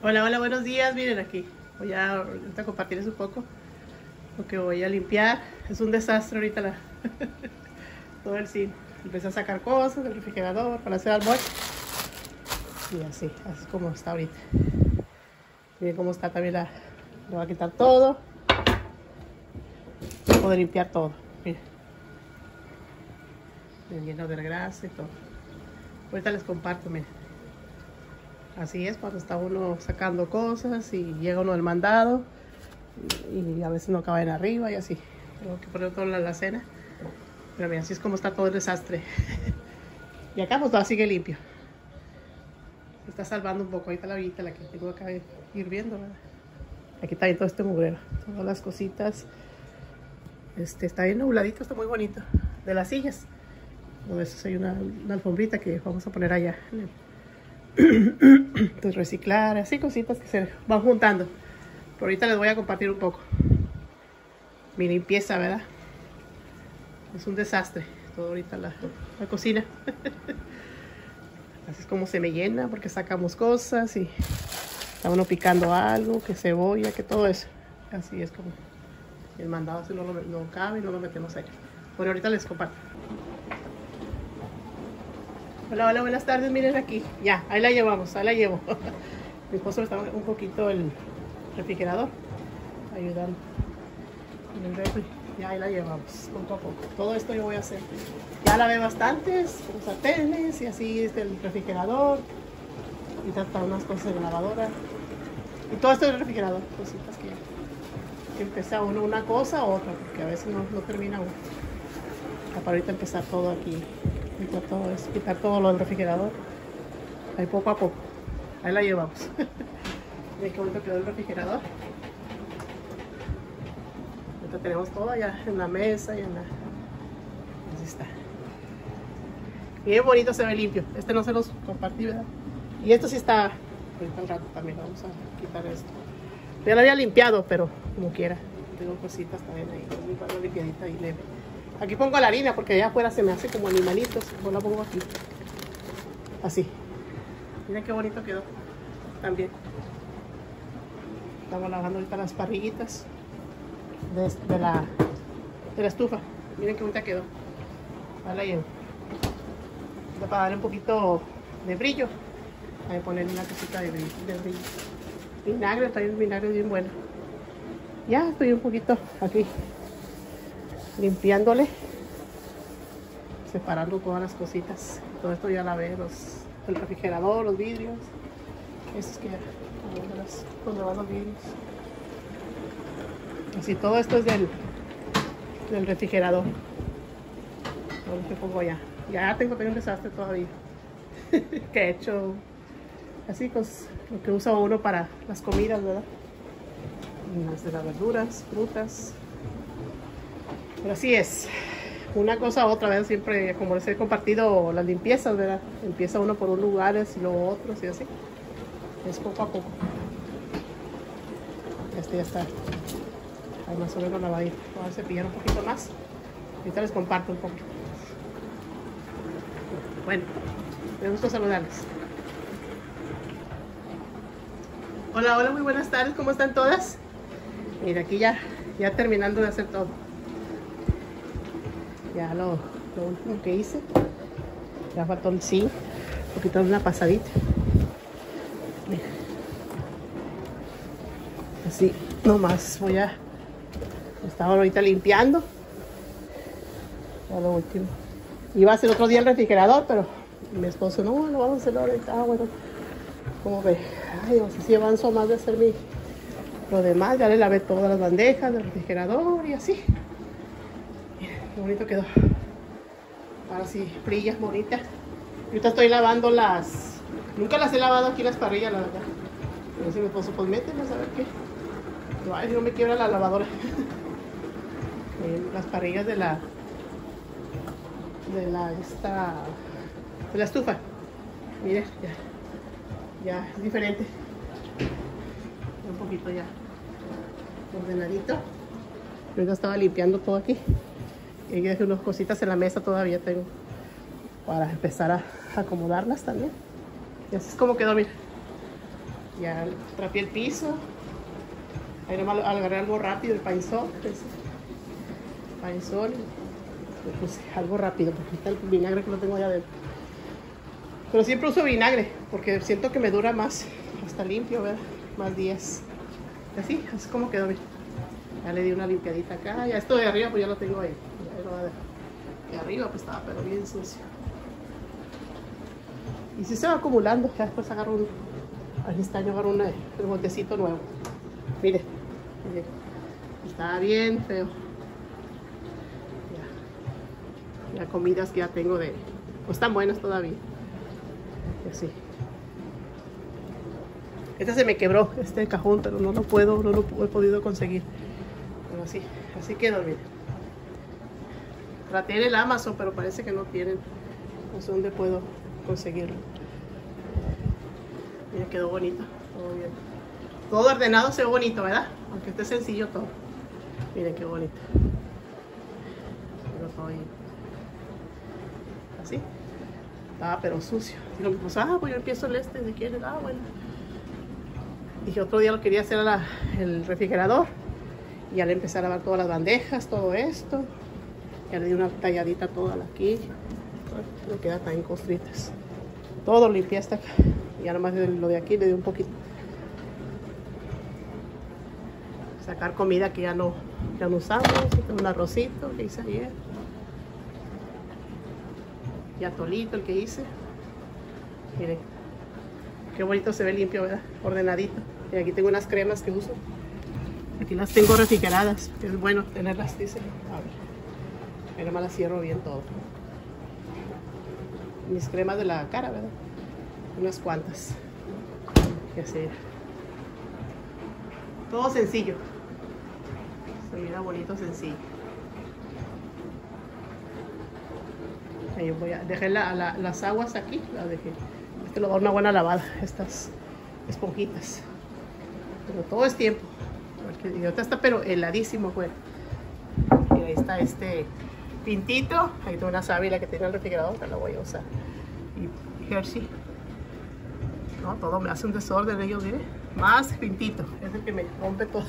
Hola, hola, buenos días. Miren aquí. Voy a, compartirles un poco lo que voy a limpiar. Es un desastre ahorita la, todo el cine. Empecé a sacar cosas del refrigerador para hacer almuerzo. Y así, así como está ahorita. Miren cómo está también la... Le voy a quitar todo. Poder limpiar todo. Miren. Lleno de grasa y todo. Ahorita les comparto, miren. Así es cuando está uno sacando cosas y llega uno del mandado y, a veces no caben arriba y así. Tengo que poner todo en la alacena. Pero mira, así es como está todo el desastre. y acá pues todo sigue limpio. Está salvando un poco. Ahorita la vista la que tengo acá hirviendo. ¿verdad? Aquí está bien todo este mugrero. Todas las cositas. Este, está bien nubladito, está muy bonito. De las sillas. A veces hay una, una alfombrita que vamos a poner allá. Entonces reciclar, así cositas que se van juntando. Por ahorita les voy a compartir un poco. Mi limpieza, ¿verdad? Es un desastre. Todo ahorita la, la cocina. Así es como se me llena porque sacamos cosas y está uno picando algo, que cebolla, que todo eso. Así es como el mandado si no, lo, no cabe y no lo metemos ahí. Bueno, ahorita les comparto. Hola, hola, buenas tardes, miren aquí. Ya, ahí la llevamos, ahí la llevo. Mi esposo está un poquito el refrigerador, ayudando. Refri. Ya ahí la llevamos, poco a poco. Todo esto yo voy a hacer. Ya lavé bastantes, con sartenes y así es el refrigerador. Y trata unas cosas la lavadora. Y todo esto del refrigerador, cositas que, que empieza uno una cosa o otra, porque a veces no, no termina uno. Para ahorita empezar todo aquí quitar todo eso, quitar todo lo del refrigerador. Ahí poco a poco. Ahí la llevamos. Miren qué bonito quedó el refrigerador. Ahorita tenemos todo allá en la mesa y en la. Así está. Bien bonito se ve limpio. Este no se los compartí, ¿verdad? Y esto sí está. Ahorita un rato también vamos a quitar esto. Ya lo había limpiado, pero como quiera. Tengo cositas también ahí. Una limpiadita y leve. Aquí pongo la harina porque allá afuera se me hace como animalitos. Yo la pongo aquí. Así. Miren qué bonito quedó. También. Estamos lavando ahorita las parrillitas de, de, la, de la estufa. Miren qué bonita quedó. Ahí la llevo. Para darle un poquito de brillo. Voy a ponerle una cosita de brillo. De brillo. Vinagre, está bien vinagre bien bueno. Ya estoy un poquito aquí limpiándole, separando todas las cositas. Todo esto ya la ve, los, el refrigerador, los vidrios. Esos que donde van los vidrios. Así todo esto es del, del refrigerador. Todo lo que pongo ya. Ya tengo también un desastre todavía. que he hecho así pues lo que usa uno para las comidas, ¿verdad? Las de las verduras, frutas, pero así es. Una cosa u otra, vez Siempre, como les he compartido, las limpiezas, ¿verdad? Empieza uno por un lugar y luego otros y así. Es poco a poco. Este ya está. Ahí más o menos lavadito. Voy a cepillar un poquito más. Ahorita les comparto un poco. Bueno, me gusta saludarles. Hola, hola, muy buenas tardes. ¿Cómo están todas? Mira, aquí ya, ya terminando de hacer todo ya lo, último que hice. Ya faltó el sí un poquito de una pasadita. Así nomás voy a estaba ahorita limpiando. Ya lo último. Iba a hacer otro día el refrigerador pero mi esposo no lo vamos a hacer ahorita ah, bueno. Como ve ay no sé si avanzo más de hacer mi lo demás ya le lavé todas las bandejas del refrigerador y así Bonito quedó. Ahora sí, brillas bonitas. Ahorita estoy lavando las... Nunca las he lavado aquí las parrillas, la verdad. Pero si me puso, pues mételas a ver qué. Ay, no me quiebra la lavadora. las parrillas de la... De la... Esta... De la estufa. Mire, ya. Ya, es diferente. Un poquito ya ordenadito. Ahorita estaba limpiando todo aquí. Y dejé unas cositas en la mesa todavía tengo para empezar a acomodarlas también. Y así es como quedó, mira. Ya trapié el piso. Ahí nomás agarré algo rápido, el paisol. Paisol. Pues algo rápido, porque está el vinagre que lo tengo allá adentro. Pero siempre uso vinagre, porque siento que me dura más. Hasta limpio, ¿verdad? Más días. Así, así como quedó bien. Ya le di una limpiadita acá. Ya esto de arriba, pues ya lo tengo ahí. Ya lo voy a dejar. De arriba, pues estaba, pero bien sucio. Y si se va acumulando, ya después agarro un. Aquí está, yo agarro una, un botecito nuevo. Mire. Está bien feo. Ya. ya comidas que ya tengo de. Pues están buenas todavía. Así. Este se me quebró, este cajón, pero no lo puedo, no lo he podido conseguir. Pero así, así quedó, mire. Traté en el Amazon, pero parece que no tienen. No sé dónde puedo conseguirlo. Mira, quedó bonito, todo bien. Todo ordenado se ve bonito, ¿verdad? Aunque esté sencillo todo. Miren qué bonito. Así. Estaba pero sucio. Digo, pues, ah, pues yo empiezo el este, si quieres, ah, bueno. Dije, otro día lo quería hacer a el refrigerador. Y al empezar a lavar todas las bandejas, todo esto. Ya le di una talladita toda aquí. No queda tan costritas. Todo limpié hasta acá. Ya nomás lo de aquí le di un poquito. Sacar comida que ya no, ya no usamos. Un arrocito que hice ayer. Y atolito el que hice. Miren. Qué bonito se ve limpio, ¿verdad? Ordenadito. Y aquí tengo unas cremas que uso. Aquí las tengo refrigeradas. Es bueno tenerlas, dice. A ver. Pero más las cierro bien todo. Mis cremas de la cara, ¿verdad? Unas cuantas. Y así. Todo sencillo. Se mira bonito, sencillo. Ahí voy a dejar las aguas aquí. Las dejé. Este lo va una buena lavada. Estas esponjitas. Pero todo es tiempo. Porque ahorita está pero heladísimo, güey. Y ahí está este pintito. Ahí tengo una sábila que tiene el refrigerador que la voy a usar. Y Hershey. No, todo me hace un desorden ellos, mire. Más pintito. Es el que me rompe todo.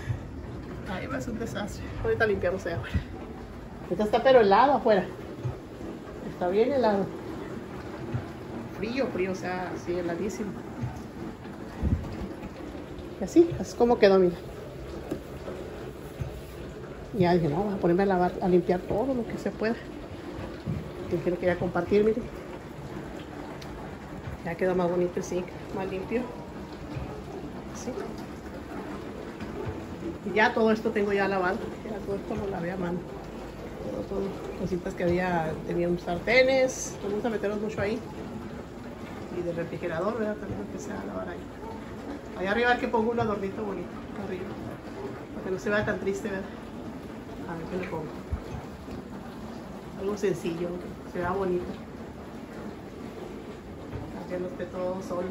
Ahí me hace un desastre. Ahorita limpiamos allá afuera. Está pero helado afuera. Está bien helado. Frío, frío, o sea, así heladísimo. Y así, así como quedó, mira. Y ya dije, no, voy a ponerme a lavar, a limpiar todo lo que se pueda. Yo quiero que ya compartir, miren. Ya quedó más bonito el zinc, más limpio. Así. Y ya todo esto tengo ya lavado. Ya todo esto lo lavé a mano. Todo, todo. Cositas que había, tenía unos sartenes. Me gusta meterlos mucho ahí. Y del refrigerador, ¿verdad? También empecé a lavar ahí. Allá arriba que pongo un adornito bonito. Arriba. Para que no se vea tan triste, ¿verdad? A ver qué le pongo. Algo sencillo, se vea bonito. Para que no esté todo solo.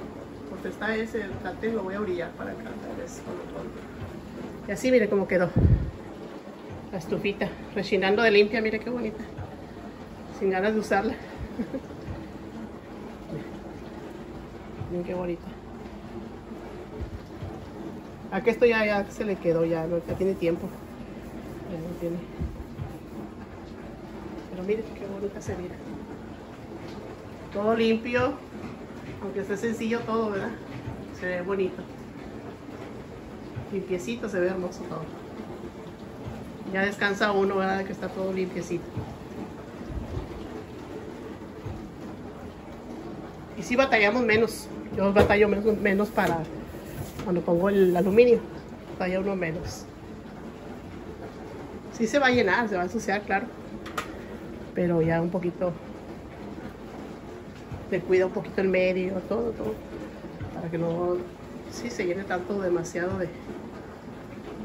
Porque está ese, el sartén lo voy a brillar para acá, vez Y así, mire cómo quedó. La estufita, rechinando de limpia, mire qué bonita. Sin ganas de usarla. miren qué bonita. Aquí esto ya, ya se le quedó, ya, ya tiene tiempo. Pero miren qué bonita se mira. Todo limpio, aunque esté sencillo todo, ¿verdad? Se ve bonito. Limpiecito, se ve hermoso todo. Ya descansa uno, ¿verdad? Que está todo limpiecito. Y si batallamos menos. Yo batallo menos, menos para cuando pongo el aluminio. Batalla uno menos. Sí se va a llenar, se va a ensuciar, claro. Pero ya un poquito te cuida un poquito el medio, todo, todo. Para que no sí, se llene tanto demasiado de,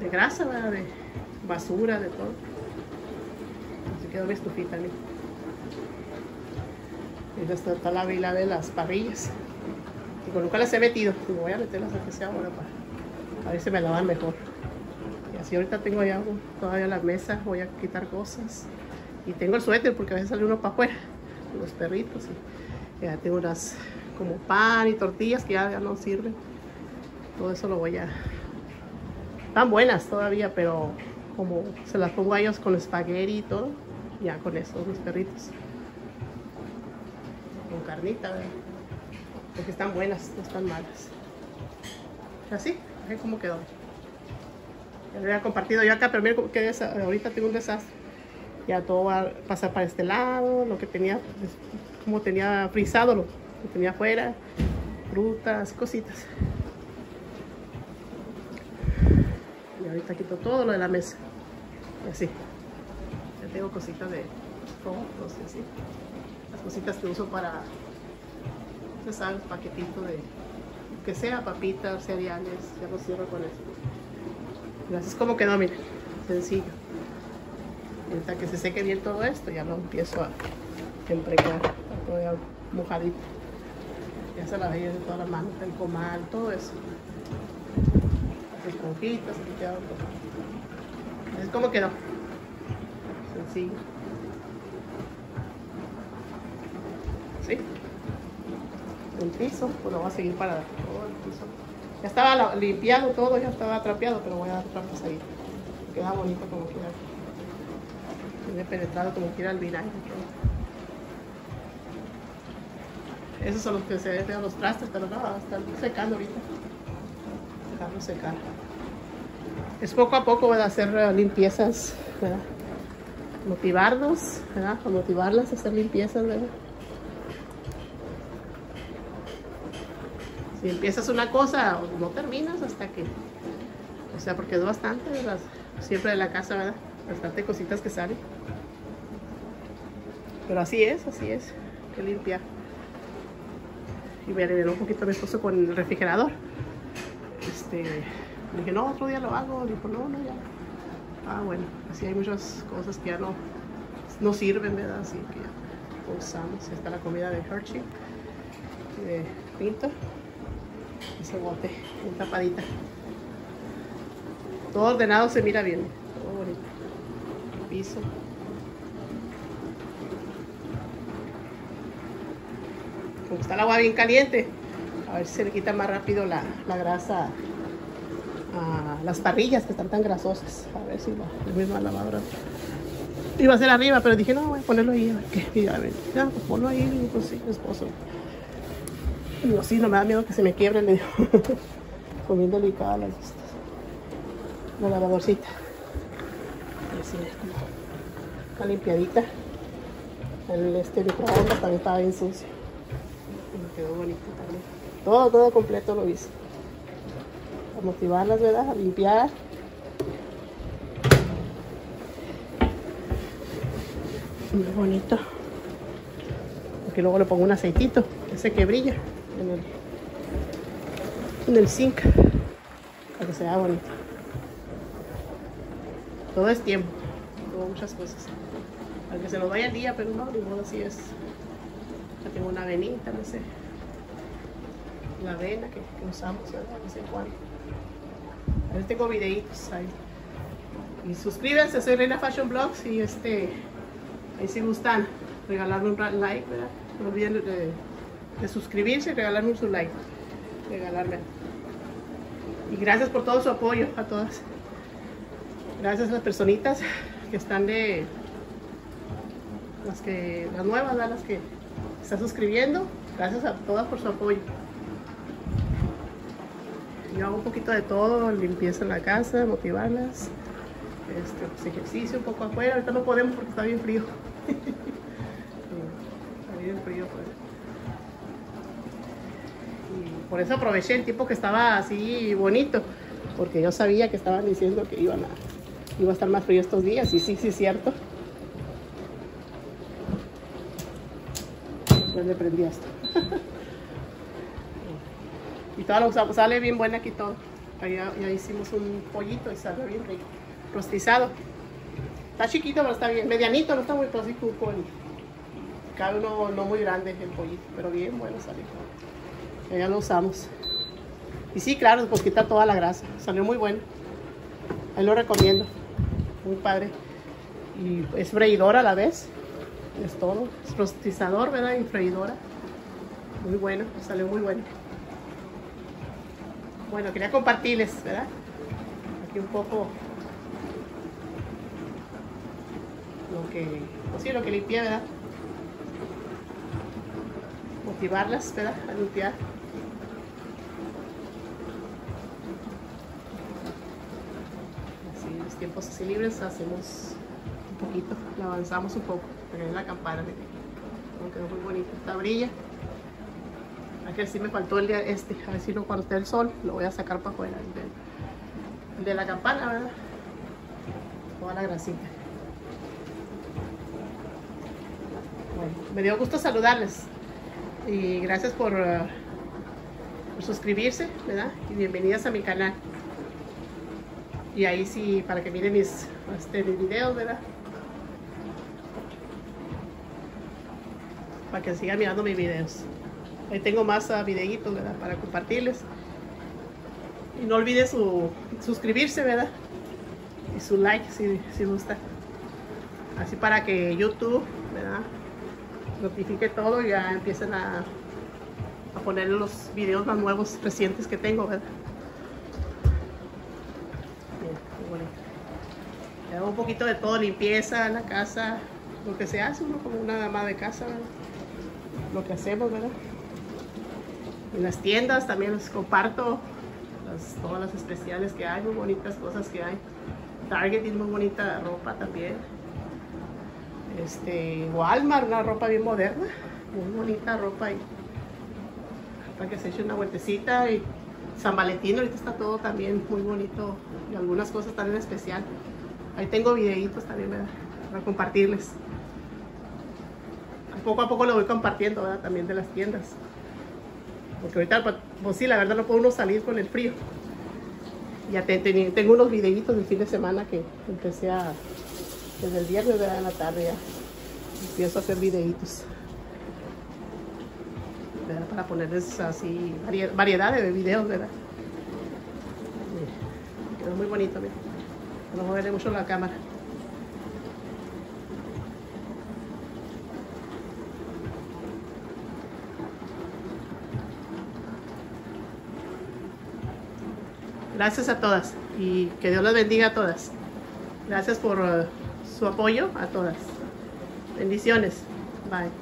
de grasa, de basura, de todo. Así quedó mi estufita. ¿no? Esta está la vila de las parrillas. Y nunca las he metido. Y voy a meterlas aunque sea ahora para a ver si me lavan mejor. Así ahorita tengo ya todavía la mesa, voy a quitar cosas. Y tengo el suéter porque a veces sale uno para afuera, los perritos. Ya tengo unas como pan y tortillas que ya, ya no sirven. Todo eso lo voy a... Están buenas todavía, pero como se las pongo a ellos con espagueti y todo, ya con eso, mis perritos. Con carnita, ¿verdad? Porque están buenas, no están malas. Así, ve cómo quedó. Ya había compartido yo acá, pero cómo quedé, ahorita tengo un desastre. Ya todo va a pasar para este lado, lo que tenía, pues, como tenía frisado, lo que tenía afuera, frutas, cositas. Y ahorita quito todo lo de la mesa. Y así. Ya tengo cositas de fotos y así. Las cositas que uso para, ya sabes, paquetito de que sea, papitas, cereales, ya lo cierro con eso. Así es como quedó, miren, sencillo. Y ahorita que se seque bien todo esto, ya lo empiezo a todo ya mojadito. Ya se la veía de todas las manos, el comal, todo eso. Las esponjitas, aquí queda todo. Así es como quedó. Sencillo. ¿Sí? El piso, pues lo voy a seguir para todo el piso. Ya estaba limpiado todo, ya estaba trapeado, pero voy a dar trapos ahí. Queda bonito como quiera. Tiene penetrado como quiera el vinagre. Esos son los que se ven los trastes, pero no, están secando ahorita. Dejarlos secar. Es poco a poco, ¿verdad? Hacer eh, limpiezas, ¿verdad? Motivarnos, ¿verdad? A motivarlas a hacer limpiezas, ¿verdad? Si empiezas una cosa, no terminas hasta que. O sea, porque es bastante, ¿verdad? Siempre de la casa, ¿verdad? Bastante cositas que salen. Pero así es, así es. Que limpiar. Y me alivió un poquito mi esposo con el refrigerador. Este. Dije, no, otro día lo hago. Dijo, no, no, ya. Ah, bueno, así hay muchas cosas que ya no, no sirven, ¿verdad? Así que ya usamos. Ahí está la comida de Hershey, de Pinto ese bote bien tapadita todo ordenado se mira bien. Todo bonito. Piso. Como está el agua bien caliente a ver si se le quita más rápido la, la grasa a las parrillas que están tan grasosas. A ver si la, la misma lavadora. Iba a ser arriba pero dije no voy a ponerlo ahí a qué y ya pues ponlo ahí pues sí mi esposo Digo, sí, no me da miedo que se me quiebre, le digo. Son bien delicadas las estas. La lavadorcita. Y así está limpiadita. El este microondas también estaba bien sucio. Me quedó bonito también. Todo, todo completo lo hice. A motivarlas, ¿verdad? A limpiar. Muy bonito. Porque luego le pongo un aceitito, ese que brilla en el, en el zinc, para que se vea bonito. Todo es tiempo, todo muchas cosas. Para que se nos vaya el día, pero no, ni modo, así es. Tengo una avenita, no sé. La avena que, usamos. No sé cuándo. A ver, tengo videitos ahí. Y suscríbanse, soy Reina Fashion Blogs y este, ahí si gustan regalarme un like, ¿verdad? No olviden de, de suscribirse y regalarme su like. Regalarme. Y gracias por todo su apoyo a todas. Gracias a las personitas que están de las que las nuevas, ¿verdad? las que están suscribiendo. Gracias a todas por su apoyo. Yo hago un poquito de todo, limpieza en la casa, motivarlas, este, pues, ejercicio un poco afuera. Ahorita no podemos porque está bien frío. Sí, está bien frío pues. Y por eso aproveché el tiempo que estaba así bonito, porque yo sabía que estaban diciendo que iba a estar más frío estos días, y sí, sí cierto. Ya le prendí esto. y todo lo usamos, sale bien buena aquí todo. Ya hicimos un pollito y salió bien rico, rostizado. Está chiquito, pero está bien, medianito, no está muy así con cabe uno no muy grande el pollito, pero bien bueno salió. Ya lo usamos. Y sí, claro, pues quita toda la grasa. Salió muy bueno. Ahí lo recomiendo. Muy padre. Y es freidora a la vez. Es todo. Es rostizador, ¿verdad? Y freidora. Muy bueno. Salió muy bueno. bueno, quería compartirles, ¿verdad? Aquí un poco lo que, pues sí, lo que limpié, ¿verdad? Motivarlas, ¿verdad? A limpiar. Así, en los tiempos así libres hacemos un poquito, le avanzamos un poco. Pero la campana, miren. Como quedó muy bonita esta brilla. Aquí sí me faltó el día este, a ver si no cuando esté el sol lo voy a sacar para afuera. De, de la campana, ¿verdad? Toda la grasita. Me dio gusto saludarles. Y gracias por, uh, por suscribirse, ¿verdad? Y bienvenidas a mi canal. Y ahí sí, para que miren mis, este, mis videos, ¿verdad? Para que sigan mirando mis videos. Ahí tengo más uh, videitos, ¿verdad? Para compartirles. Y no olviden su, suscribirse, ¿verdad? Y su like si, si gusta. Así para que YouTube, ¿verdad? Notifique todo y ya empiecen a, a poner los videos más nuevos, recientes que tengo, ¿verdad? Bien, muy bonito. Le hago un poquito de todo, limpieza en la casa, lo que se hace como una dama de casa. Lo que hacemos, ¿verdad? En las tiendas también les comparto todas las especiales que hay, muy bonitas cosas que hay. Target es muy bonita ropa también. Este, Walmart, una ropa bien moderna, muy bonita ropa y para que se eche una vueltecita y San Valentín ahorita está todo también muy bonito y algunas cosas también especial. Ahí tengo videitos también ¿verdad? para compartirles. Poco a poco lo voy compartiendo ¿verdad? también de las tiendas. Porque ahorita, pues, pues sí, la verdad no puedo uno salir con el frío. Ya te, te, tengo unos videitos del fin de semana que empecé a, desde el viernes de la tarde ya, empiezo a hacer videitos. ¿verdad? Para ponerles así variedad de videos, ¿verdad? Quedó muy bonito, mira. No moveré mucho la cámara. Gracias a todas y que Dios las bendiga a todas. Gracias por uh, su apoyo a todas. Bendiciones. Bye.